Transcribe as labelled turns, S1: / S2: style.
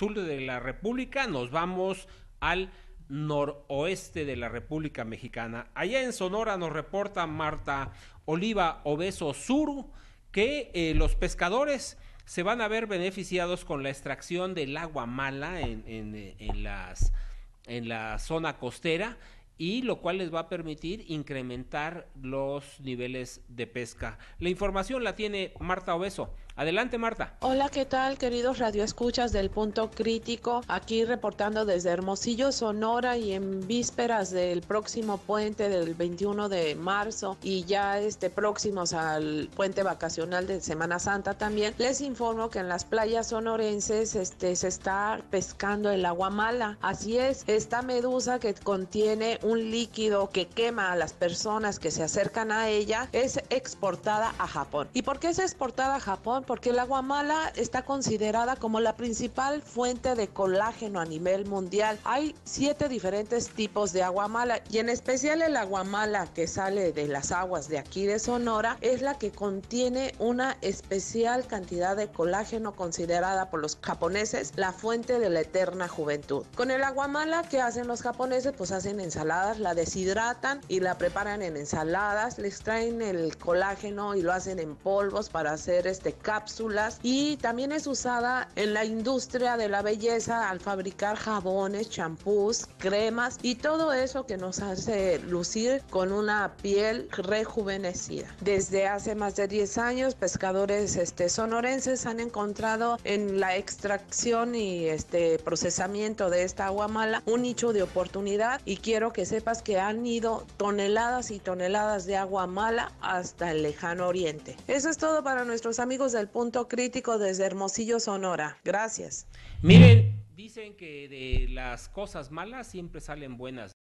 S1: sur de la República, nos vamos al noroeste de la República Mexicana. Allá en Sonora nos reporta Marta Oliva Obeso Sur que eh, los pescadores se van a ver beneficiados con la extracción del agua mala en, en, en, las, en la zona costera y lo cual les va a permitir incrementar los niveles de pesca. La información la tiene Marta Obeso. Adelante, Marta.
S2: Hola, ¿qué tal, queridos radioescuchas del punto crítico? Aquí reportando desde Hermosillo, Sonora y en vísperas del próximo puente del 21 de marzo y ya este próximos al puente vacacional de Semana Santa también, les informo que en las playas sonorenses este, se está pescando el agua mala. Así es, esta medusa que contiene un líquido que quema a las personas que se acercan a ella es exportada a Japón. ¿Y por qué es exportada a Japón? Porque el agua mala está considerada como la principal fuente de colágeno a nivel mundial. Hay siete diferentes tipos de agua mala y en especial el agua mala que sale de las aguas de aquí de Sonora es la que contiene una especial cantidad de colágeno considerada por los japoneses la fuente de la eterna juventud. Con el agua mala que hacen los japoneses pues hacen ensaladas, la deshidratan y la preparan en ensaladas, le extraen el colágeno y lo hacen en polvos para hacer este cápsulas y también es usada en la industria de la belleza al fabricar jabones, champús, cremas y todo eso que nos hace lucir con una piel rejuvenecida. Desde hace más de 10 años, pescadores este, sonorenses han encontrado en la extracción y este procesamiento de esta agua mala un nicho de oportunidad y quiero que sepas que han ido toneladas y toneladas de agua mala hasta el lejano oriente. Eso es todo para nuestros amigos del punto crítico desde Hermosillo, Sonora. Gracias.
S1: Miren, dicen que de las cosas malas siempre salen buenas.